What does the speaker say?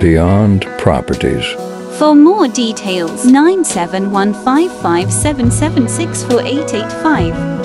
Beyond Properties. For more details, 9715577648885.